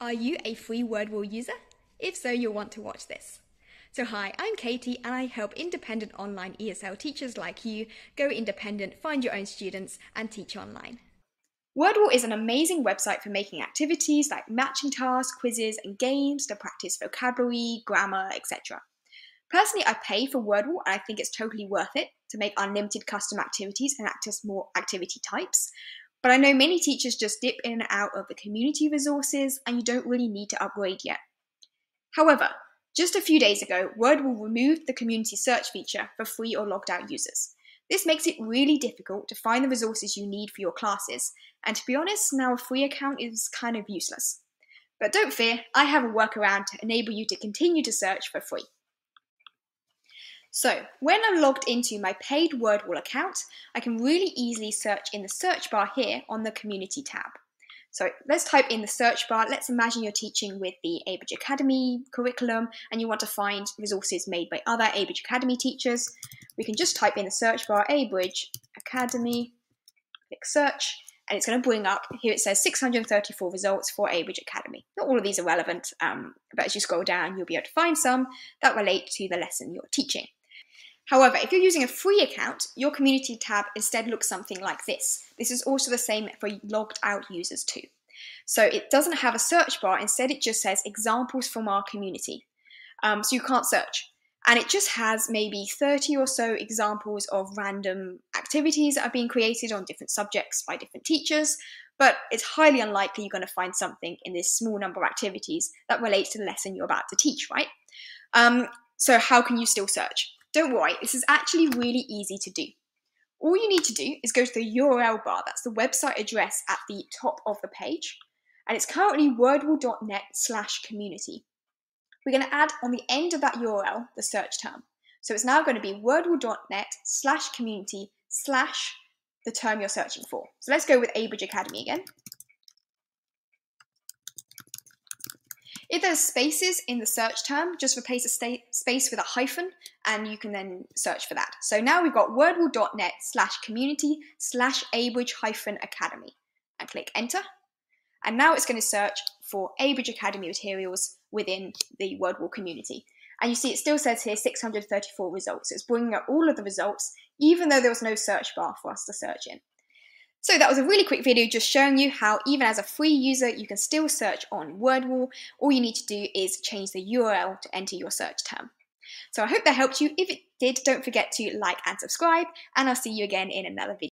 Are you a free WordWall user? If so, you'll want to watch this. So hi, I'm Katie and I help independent online ESL teachers like you go independent, find your own students and teach online. WordWall is an amazing website for making activities like matching tasks, quizzes and games to practice vocabulary, grammar, etc. Personally, I pay for WordWall and I think it's totally worth it to make unlimited custom activities and access more activity types. But I know many teachers just dip in and out of the community resources and you don't really need to upgrade yet. However, just a few days ago, WordWall remove the community search feature for free or logged out users. This makes it really difficult to find the resources you need for your classes, and to be honest, now a free account is kind of useless. But don't fear, I have a workaround to enable you to continue to search for free. So, when I'm logged into my paid WordWall account, I can really easily search in the search bar here on the Community tab. So let's type in the search bar. Let's imagine you're teaching with the Abridge Academy curriculum and you want to find resources made by other Abridge Academy teachers. We can just type in the search bar Abridge Academy, click search, and it's going to bring up, here it says 634 results for Abridge Academy. Not all of these are relevant, um, but as you scroll down, you'll be able to find some that relate to the lesson you're teaching. However, if you're using a free account, your community tab instead looks something like this. This is also the same for logged out users too. So it doesn't have a search bar, instead it just says examples from our community. Um, so you can't search. And it just has maybe 30 or so examples of random activities that are being created on different subjects by different teachers, but it's highly unlikely you're going to find something in this small number of activities that relates to the lesson you're about to teach, right? Um, so how can you still search? Don't worry, this is actually really easy to do. All you need to do is go to the URL bar, that's the website address at the top of the page, and it's currently wordwall.net slash community. We're going to add on the end of that URL the search term. So it's now going to be wordwall.net slash community slash the term you're searching for. So let's go with Abridge Academy again. If there's spaces in the search term, just replace a space with a hyphen and you can then search for that. So now we've got wordwall.net slash community slash Abridge hyphen academy and click enter. And now it's going to search for Abridge Academy materials within the WordWall community. And you see it still says here 634 results. It's bringing up all of the results, even though there was no search bar for us to search in. So that was a really quick video just showing you how even as a free user you can still search on WordWall. All you need to do is change the URL to enter your search term. So I hope that helped you. If it did, don't forget to like and subscribe and I'll see you again in another video.